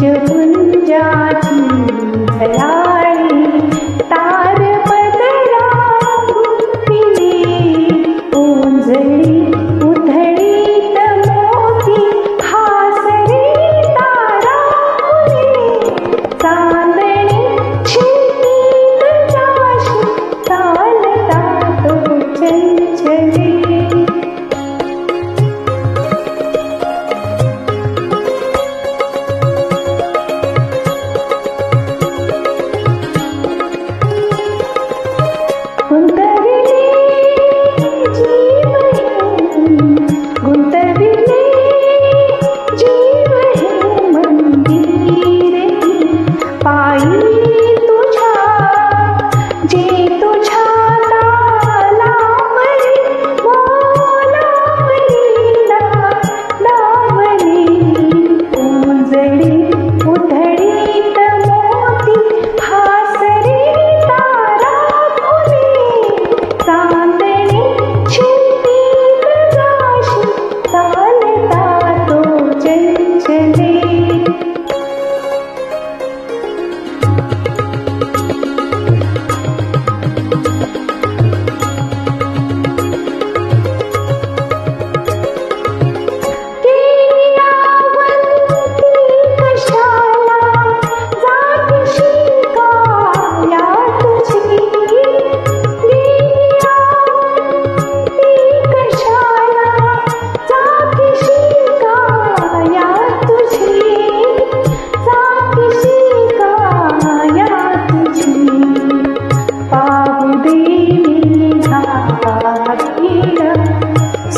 जा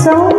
So